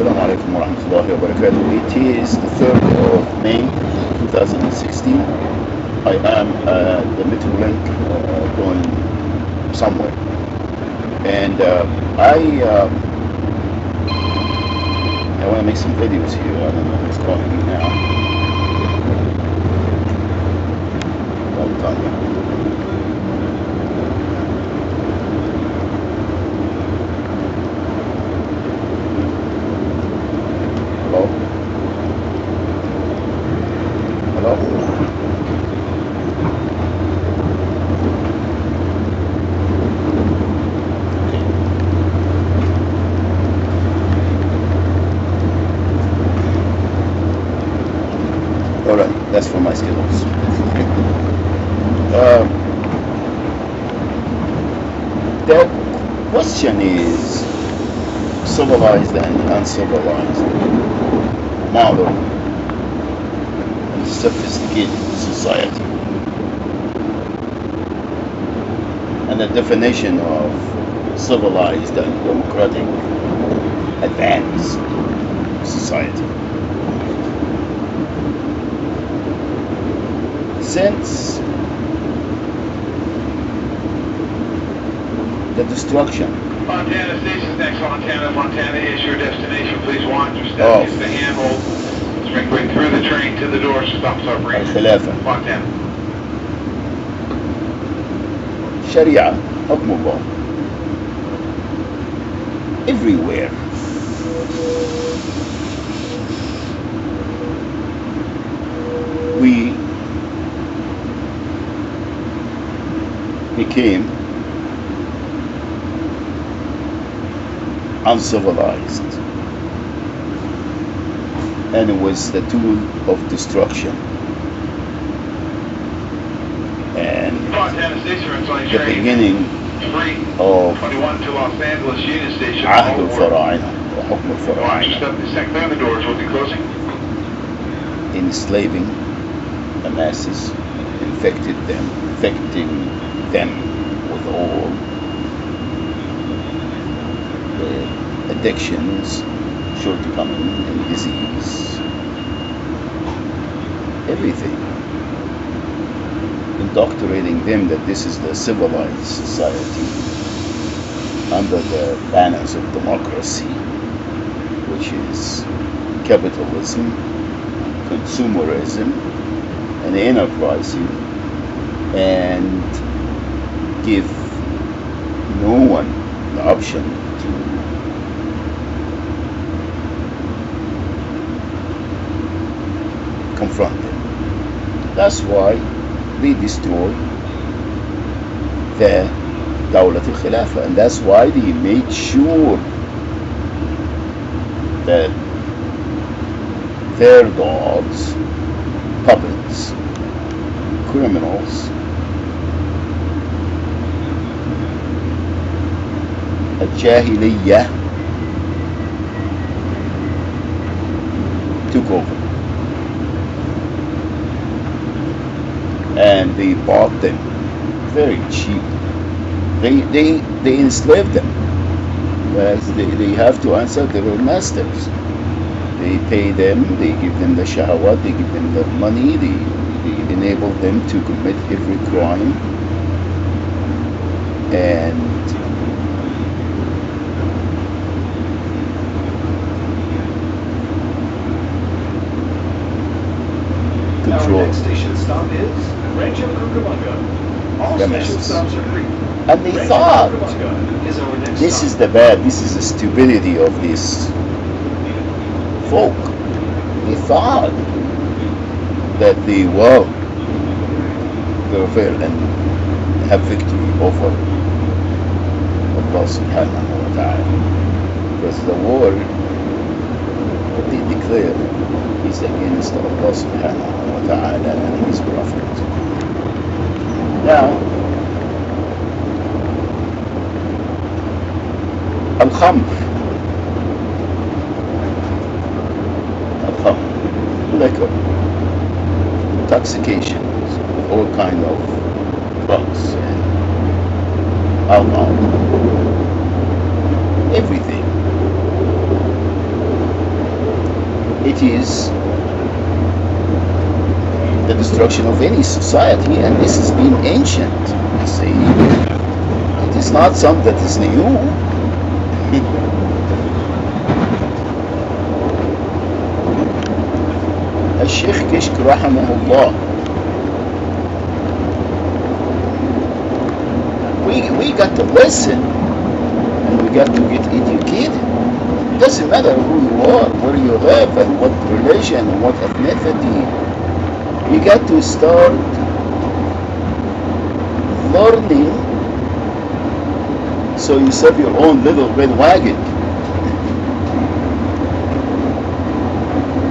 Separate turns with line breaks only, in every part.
Assalamu alaikum wa rahmatullahi wa barakatuh. It is the 3rd of May 2016. I am at the Metrolink uh, going somewhere. And uh, I, uh, I want to make some videos here. I don't know who's calling me now. Don't tell me. Hello? Hello? Alright, that's for my um, the question is civilized and uncivilized, modern and sophisticated society. And the definition of civilized and democratic advanced society. Since the destruction
Montana Station, next Montana, Montana is your destination. Please watch your
Oh.
step, use the handhold. Spring quick through the train to the door, stop start break.
الخلافة
Montana.
شريعة حكم الله everywhere we became uncivilized and it was the tool of destruction and
Montana Station, it's on
the
train.
beginning
Three,
of
21 to Los Angeles Union Station.
عهد
All aboard.
الفراعنة وحكم
Watch your
الفراعنة
step, the second clear the doors will be closing.
enslaving the masses, infected them, infecting them with all the addictions, shortcoming, and disease. Everything. Indoctrinating them that this is the civilized society under the banners of democracy, which is capitalism, consumerism and enterprising and give no one the option to confront them. That's why they destroy the Dawlat al-Khilafah and that's why they made sure that their gods, puppets, criminals, Shahiliya, took over and they bought them. Very cheap. They they they enslaved them. Whereas they, they have to answer their own masters. They pay them they give them the shahwat they give them the money they, they enable them to commit every crime. And
are free.
And they
Rancho
thought
Cucamonga is our next
this is the bad, this is the stupidity of this folk. They thought that they will prevail and have victory over Allah subhanahu wa ta'ala. Because the war that they declare these against Allah subhanahu wa ta'ala and His Prophet. Now, Al-Khamr. Al-Khamr. Liquor. Intoxications with all kind of drugs and alcohol. Everything. It is the destruction of any society, and this has been ancient. You see, it is not something that is new. الشيخ كشك رحمه الله we, we got to listen and we got to get educated. It doesn't matter who you are, where you live, and what religion, and what ethnicity. you got to start learning so you serve your own little red wagon.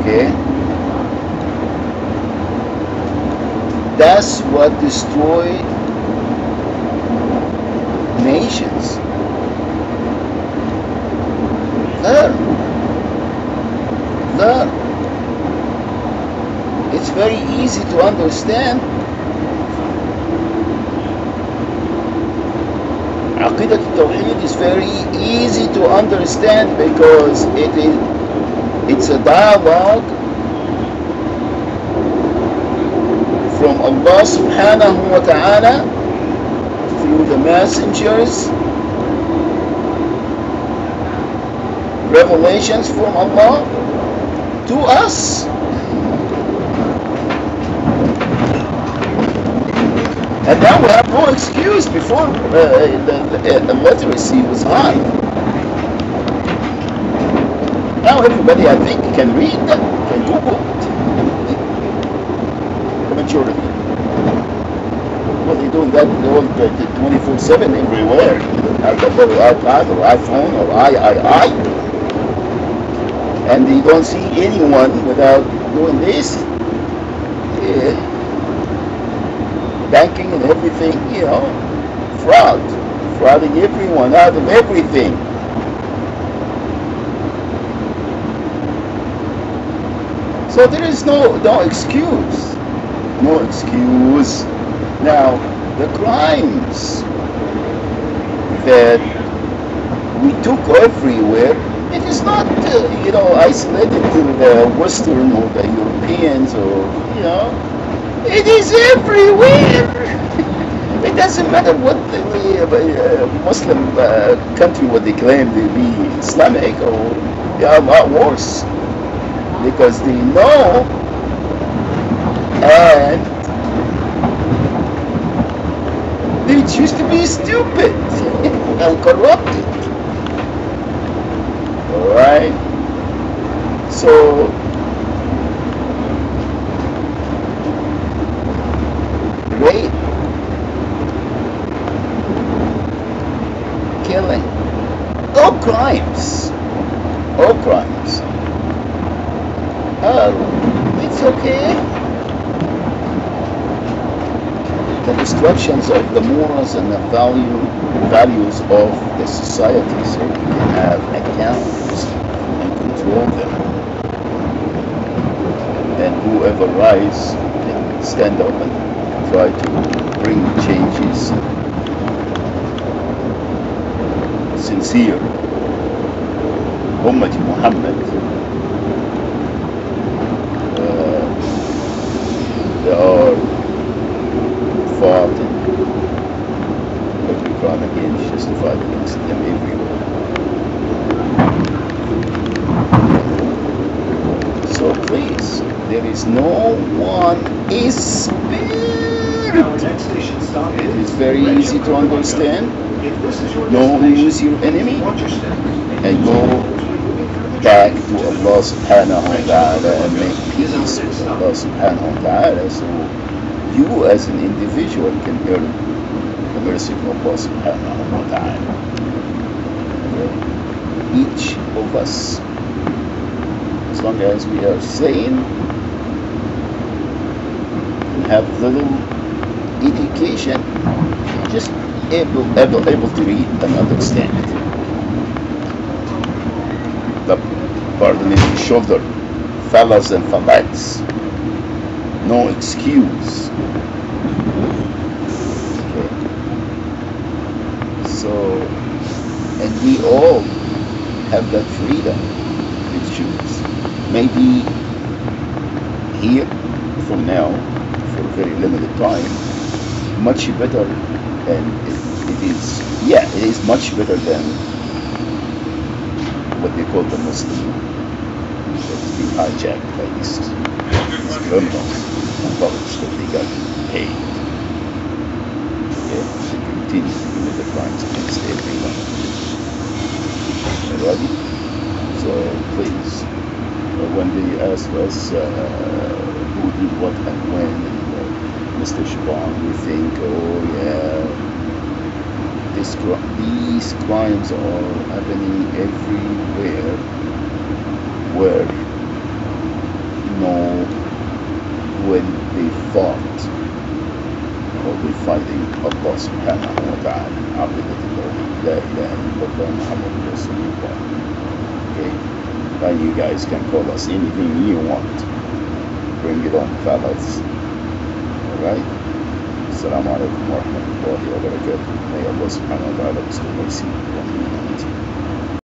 Okay? That's what destroyed nations. Learn. Learn. It's very easy to understand Aqidat Tawheed is very easy to understand because it is it's a dialogue from Allah subhanahu wa ta'ala through the messengers revelations from Allah to us. And now we have no excuse before uh, the, the, the literacy was high. Now everybody, I think, can read, can Google it. Majority. Well, they're doing that all 24 7 everywhere. Little iPad or iPhone or III. And you don't see anyone without doing this. Yeah. Banking and everything, you know, fraud. Frauding everyone out of everything. So there is no no excuse. No excuse. Now, the crimes that we took everywhere, it is not, uh, you know, isolated to the Western or the Europeans or, you know, it is everywhere. it doesn't matter what the uh, Muslim uh, country, what they claim to be Islamic, or they are a lot worse because they know and they choose to be stupid and corrupted. Alright? So, crimes, all crimes. Uh, it's okay the destructions of the morals and the value values of the society so we can have accounts and control them. And whoever rise can stand up and try to bring changes. Sincere. Ummah Muhammad. Uh, there are fought and every crime against justified against them everywhere. So please, there is no one is spirit.
Our next station stop
It
is
very easy to understand.
If this is your
Know who is your enemy
watch your step.
and go back to Allah subhanahu wa ta'ala and make peace with Allah subhanahu wa ta'ala so you as an individual can earn the mercy of Allah subhanahu wa ta'ala. Each of us, as long as we are sane and have little education, just able, able, able to read and understand. The burden is shoulder, fellas and fallets. No excuse. Okay. So, and we all have that freedom to choose. maybe here from now for a very limited time much better and it, it is yeah it is much better than what they call the Muslim that's been hijacked by these, criminals and publics that they got paid. Yeah, to continue to commit the crimes against everyone. Alrighty? So please. Uh, when they ask us uh, who did what and when, and uh, Mr. Shaban, we think, oh yeah, this, these crimes are happening everywhere where you know when they fought or they fighting Allah subhanahu wa ta'ala la ilaha illallah Muhammad Rasulullah okay? And you guys can call us anything you want. Bring it on fellas. All right? Alaikum wa rahmatullahi wa barakatuh. May Allah subhanahu wa ta'ala bestow mercy upon.